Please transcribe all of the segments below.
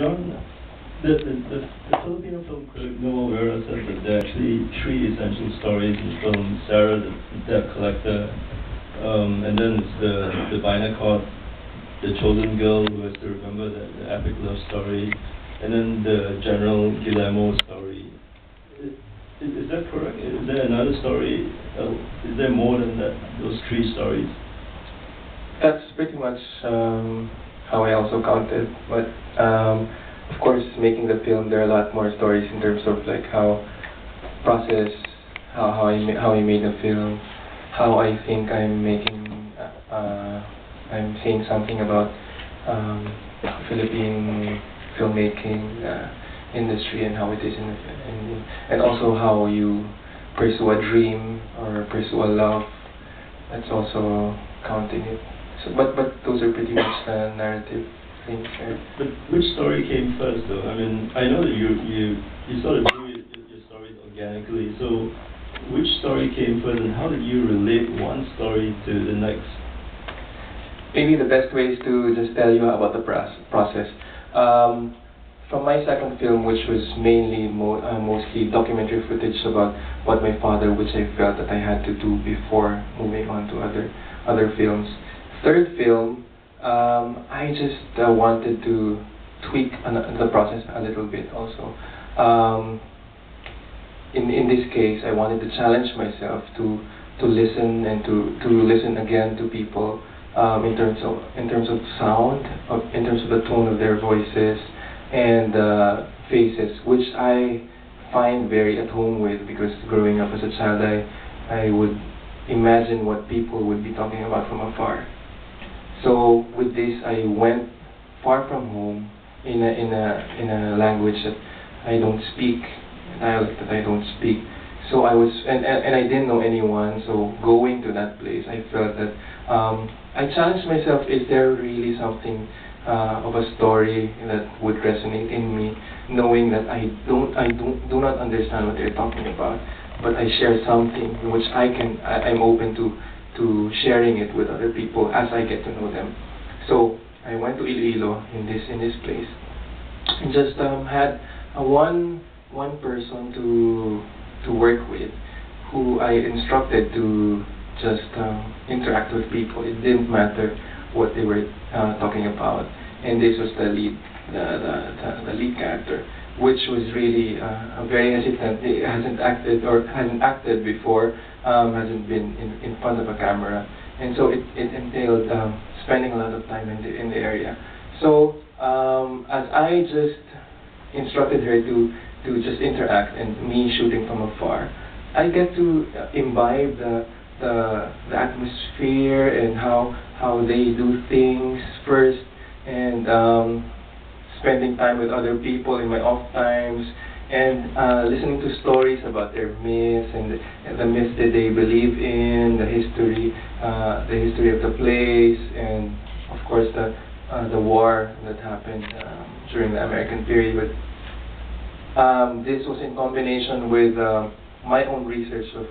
John, the, the, the, the Filipino film critic Noel Vera said that there are actually three essential stories in the film. Sarah, the, debt collector, um, and then it's the, the Binukot, the chosen girl who has to remember the epic love story, and then the General Guillermo story. Is, is that correct? Is there another story? Uh, is there more than that, those three stories? That's pretty much um, how I also counted. But um, of course, making the film, there are a lot more stories in terms of like how process, how how I ma- how I made the film, how I think I'm making, uh, uh, I'm saying something about um, Philippine filmmaking uh, industry and how it is in, in and also how you pursue a dream or pursue a love. That's also counting it. So, but but those are pretty much the narrative things. Right? But which story came first, though? I mean, I know that you you you sort of do your, your stories organically. So, which story came first, and how did you relate one story to the next? Maybe the best way is to just tell you about the process. Um, from my second film, which was mainly mo- uh, mostly documentary footage about what my father, which I felt that I had to do before moving on to other other films. Third film, um, I just uh, wanted to tweak the process a little bit also. Um, in in this case, I wanted to challenge myself to to listen and to to listen again to people um, in terms of in terms of sound, of, in terms of the tone of their voices and uh, faces, which I find very at home with because growing up as a child, I I would imagine what people would be talking about from afar. So with this, I went far from home in a in a in a language that I don't speak, dialect that I don't speak. So I was and, and, and I didn't know anyone. So going to that place, I felt that um, I challenged myself: Is there really something uh, of a story that would resonate in me, knowing that I don't I don't do not understand what they're talking about, but I share something in which I can I, I'm open to to sharing it with other people as I get to know them. So I went to Iloilo in this in this place and just um, had a one one person to to work with who I instructed to just um, interact with people. It didn't matter what they were uh, talking about, and this was the lead the the, the, the lead character which was really uh, very hesitant. He hasn't acted or hasn't acted before, um, hasn't been in, in front of a camera, and so it, it entailed um, spending a lot of time in the in the area. So um, as I just instructed her to to just interact and me shooting from afar, I get to imbibe the the, the atmosphere and how how they do things first and um, spending time with other people in my off times and uh, listening to stories about their myths and the, the myths that they believe in, the history, uh, the history of the place, and of course the uh, the war that happened um, during the American period. But um, this was in combination with uh, my own research of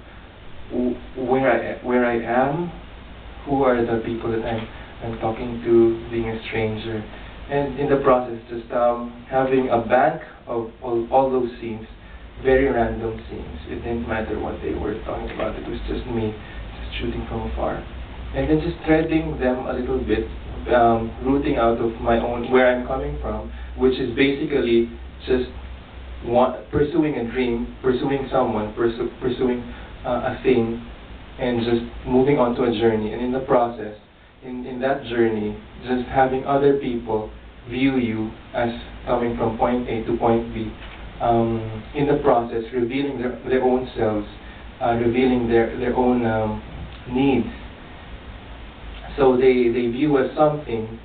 where I where I am, who are the people that I'm I'm talking to, being a stranger and in the process, just um, having a bank of all, all those scenes, very random scenes. It didn't matter what they were talking about. It was just me, just shooting from afar, and then just threading them a little bit, um, rooting out of my own where I'm coming from, which is basically just want, pursuing a dream, pursuing someone, pursu- pursuing uh, a thing, and just moving on to a journey. And in the process, in, in that journey, just having other people view you as coming from point A to point B. Um, in the process, revealing their, their own selves, uh, revealing their, their own um, needs. So they, they view as something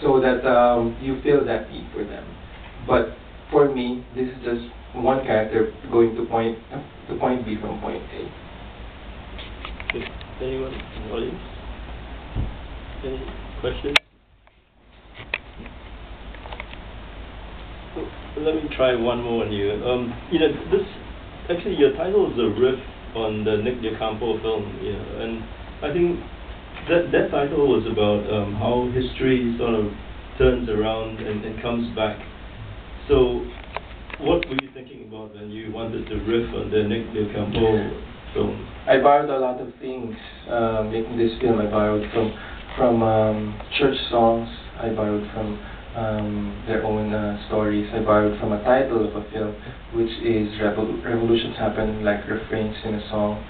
so that um, you feel that need for them. But for me, this is just one character going to point to point B from point A. Anyone in the audience? Any questions? Let me try one more on you. Um, you know, this actually your title is a riff on the Nick Deocampo film, you know, and I think that that title was about um, how history sort of turns around and, and comes back So, what were you thinking about when you wanted to riff on the Nick Deocampo film? I borrowed a lot of things uh, making this film. I borrowed from from um, church songs. I borrowed from um, their own uh, stories. I borrowed from a title of a film, which is Revol- "Revolutions Happen Like Refrains in a Song,"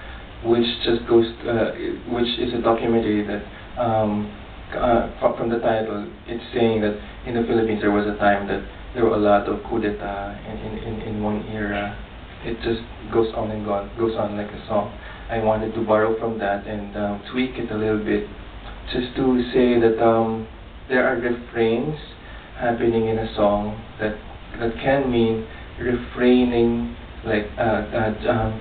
which just goes, uh, which is a documentary that. Um, uh, from the title, it's saying that in the Philippines there was a time that there were a lot of coup d'etat in, in, in, in one era. It just goes on and on, goes on like a song. I wanted to borrow from that and um, tweak it a little bit, just to say that um, there are refrains happening in a song that that can mean refraining, like uh, uh, um,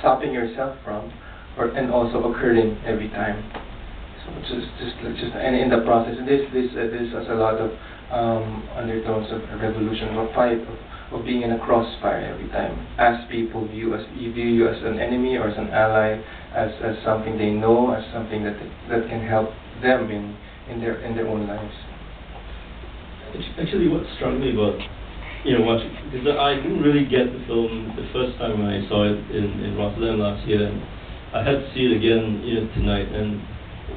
stopping yourself from, or and also occurring every time. So just, just, just, and in the process, this, this, uh, this has a lot of um, undertones of a revolution, of a fight, of, of being in a crossfire every time. As people view us, view you as an enemy or as an ally, as, as something they know, as something that that can help them in, in their in their own lives. Actu- Actually, what struck me about, you know, watching, because I didn't really get the film the first time when I saw it in, in Rotterdam last year, and I had to see it again, you know, tonight, and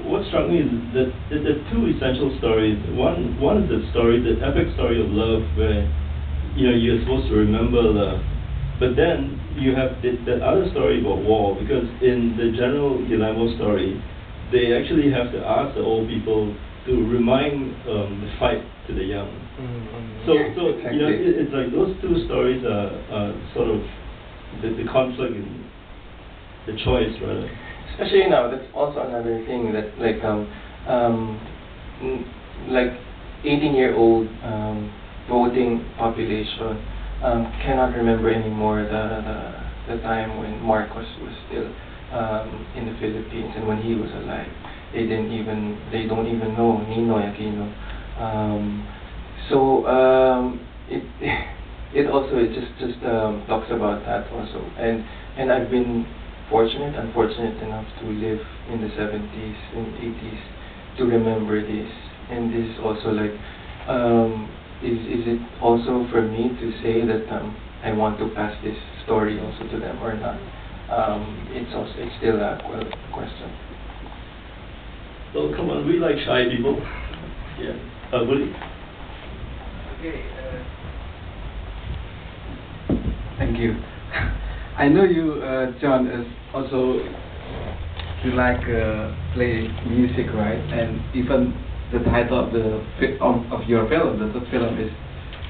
what struck me is that, that there are two essential stories. One, one is the story, the epic story of love, where, you know, you're supposed to remember love, but then you have the, that other story about war, because in the general Guillermo story, they actually have to ask the old people to remind um, the fight to the young. So, so you know, it, it's like those two stories are, are sort of the, the conflict and the choice, rather. Especially now, that's also another thing that like um um like 18 year old um voting population um cannot remember anymore the the, the time when Marcos was still um in the Philippines and when he was alive. They didn't even they don't even know Ninoy Aquino. Um so um it it also it just just um talks about that also and and I've been fortunate, unfortunate enough to live in the 70s and 80s to remember this. And this also like, um, is, is it also for me to say that um, I want to pass this story also to them or not? Um, it's also, it's still a que- question. So come on, we like shy people. Yeah. Uh, Willie? Okay. Uh, thank you. I know you, uh, John, is also you like uh, play music, right? And even the title of the of, of your film, the, third film is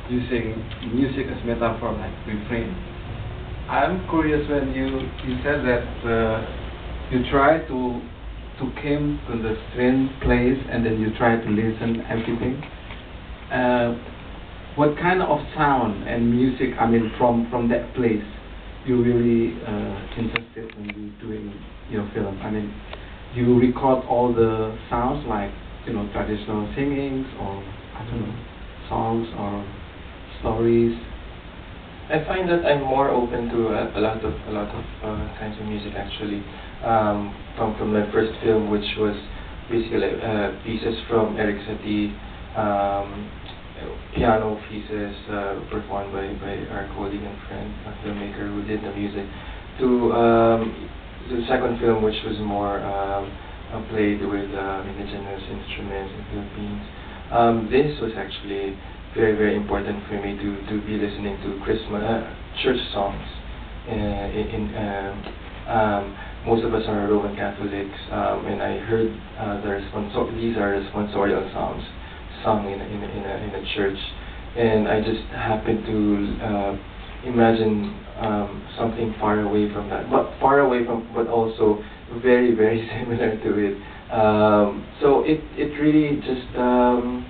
using music as metaphor, like refrain. I'm curious when you you said that uh, you try to to came to the strange place and then you try to listen everything. Uh, what kind of sound and music, I mean, from, from that place, you really uh, interested when you doing your film? I mean, you record all the sounds like, you know, traditional singings or, I don't know, songs or stories. I find that I'm more open to a, a lot of a lot of uh, kinds of music actually. Um, from from my first film, which was basically uh, pieces from Erik Satie, um, piano pieces uh, performed by, by our colleague and friend, a filmmaker who did the music, to um, the second film, which was more um, uh, played with um, indigenous instruments in Philippines. Um, this was actually very very important for me to to be listening to Christmas uh, church songs. Uh, in, in um, most of us are Roman Catholics, um, and I heard uh, the responsor- these are responsorial songs sung in a, in in a, in a church, and I just happened to uh, imagine um, something far away from that, but far away from, but also very very similar to it. Um, so it it really just um,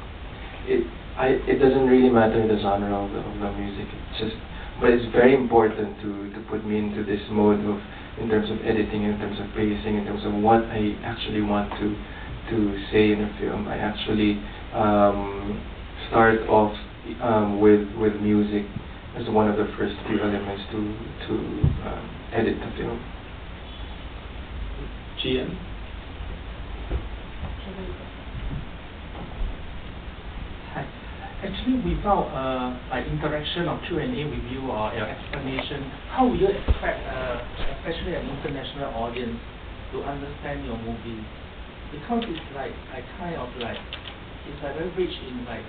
it I it doesn't really matter the genre of the, of the music. It's just but it's very important to to put me into this mode of in terms of editing, in terms of pacing, in terms of what I actually want to to say in a film. I actually um, start off um, with with music as one of the first few elements to to um, edit the film. GM? Actually, without uh, like interaction or Q&A with you or your explanation, how will you expect, uh, especially an international audience, to understand your movie? Because it's like I kind of like it's like very rich in like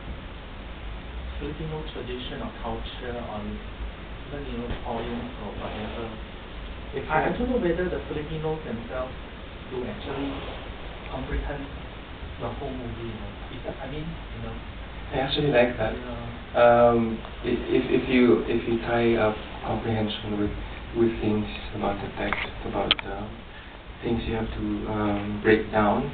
Filipino tradition or culture or even you know poems or whatever. If I, I don't know whether the Filipinos themselves do actually comprehend the whole movie. You know? Is that, I mean, you know. I actually like that. Um, if if you if you tie up comprehension with with things about the text, about um, things you have to um, break down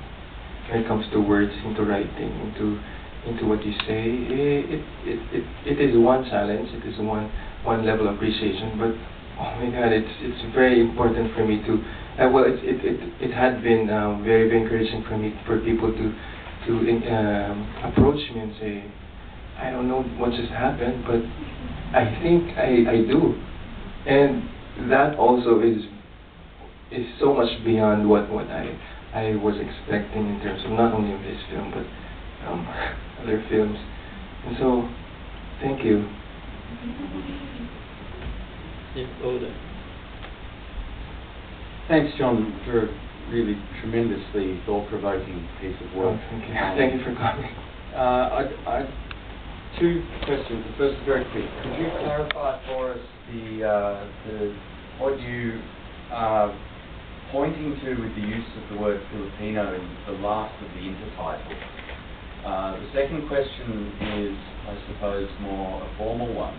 when it comes to words, into writing, into into what you say, it it it, it is one challenge. It is one one level of appreciation. But oh my God, it's it's very important for me to. Uh, well, it it it it had been um, very very encouraging for me for people to to um, approach me and say, I don't know what just happened, but I think I, I do. And that also is is so much beyond what, what I I was expecting in terms of not only of this film but um, other films. And so, thank you. Thanks, John, for really tremendously thought-provoking piece of Well, work. thank you. Thank you for coming. Uh, I, I, two questions. The first is very quick. Could you clarify for us the, uh, the, what you are pointing to with the use of the word Filipino in the last of the intertitles? Uh, the second question is, I suppose, more a formal one.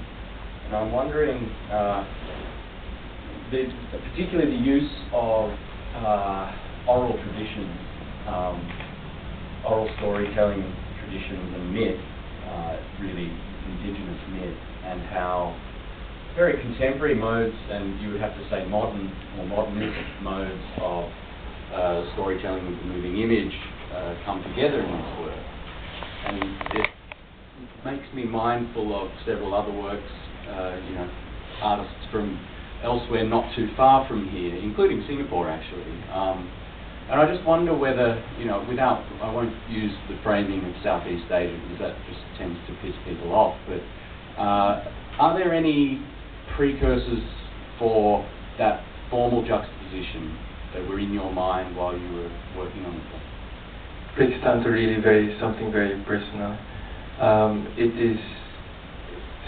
And I'm wondering, uh, the, particularly the use of uh, oral traditions, um, oral storytelling traditions and myth, uh, really indigenous myth, and how very contemporary modes, and you would have to say modern or modernist modes of uh, storytelling with the moving image uh, come together in this work. And it makes me mindful of several other works, uh, you know, artists from elsewhere not too far from here, including Singapore actually. Um, and I just wonder whether, you know, without, I won't use the framing of Southeast Asia because that just tends to piss people off, but uh, are there any precursors for that formal juxtaposition that were in your mind while you were working on the film? breaks down to really very something very personal. Um, it is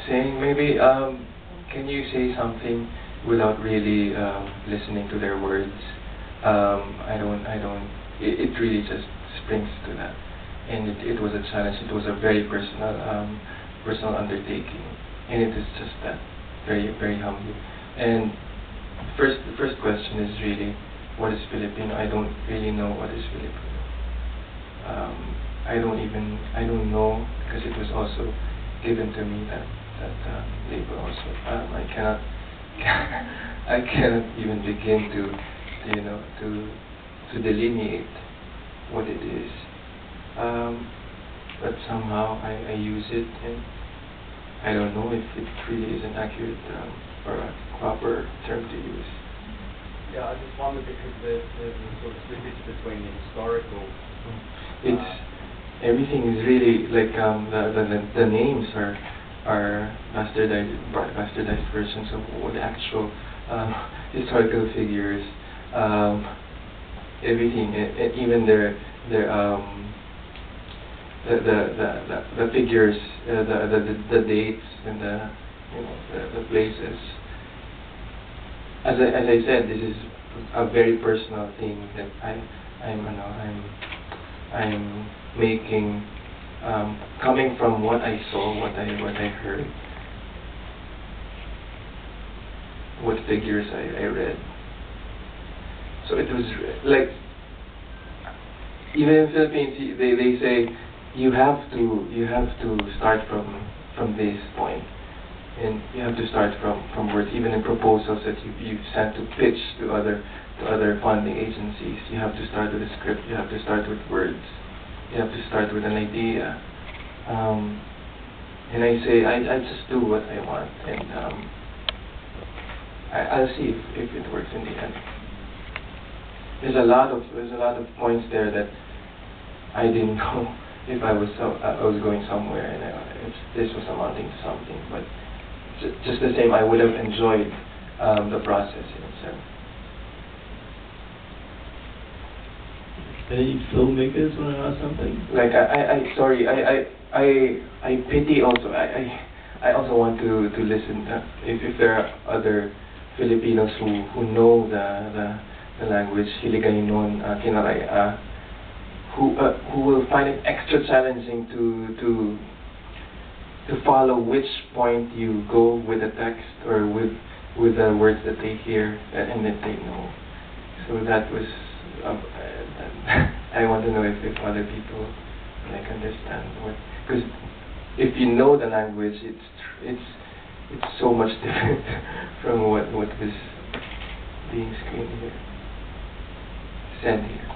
saying maybe um, can you say something without really um, listening to their words? Um, I don't. I don't. It, it really just springs to that, and it, it was a challenge. It was a very personal um, personal undertaking, and it is just that very very humbling. And first the first question is really what is Filipino? I don't really know what is Filipino um, I don't even I don't know because it was also given to me that that uh, label also. Um, I cannot I cannot even begin to, you know to to delineate what it is. Um, but somehow I, I use it and I don't know if it really is an accurate um, or a proper term to use. Yeah, I just wonder because the, the, the sort of slippage between the historical it's everything is really like um the, the, the names are are bastardized bastardized versions of the actual um, historical figures um everything even their their um the the the, the, figures uh, the, the the the dates and the you know the, the places. As I, as I said this is a very personal thing that I I'm you know, I'm I'm making um, coming from what I saw, what I what I heard, what figures I, I read. So it was like even in Philippines, they they say you have to you have to start from from this point, and you have to start from from words. Even in proposals that you you send to pitch to other to other funding agencies, you have to start with a script. You have to start with words. You have to start with an idea. Um, and I say I I just do what I want, and um, I, I'll see if, if it works in the end. There's a lot of there's a lot of points there that I didn't know if I was so, I was going somewhere and I, if this was amounting to something, but ju- just the same, I would have enjoyed um, the process in itself. Any filmmakers want to ask something? Like I, I, I sorry, I, I, I, I pity also. I, I, I also want to to listen. Uh, if if there are other Filipinos who who know the the, the language Hiligaynon, uh, uh, who uh, who will find it extra challenging to to to follow which point you go with the text or with with the words that they hear and, and that they know. So that was. Uh, uh, I want to know if, if other people like understand what because if you know the language, it's it's it's so much different from what what was being screened here, said here.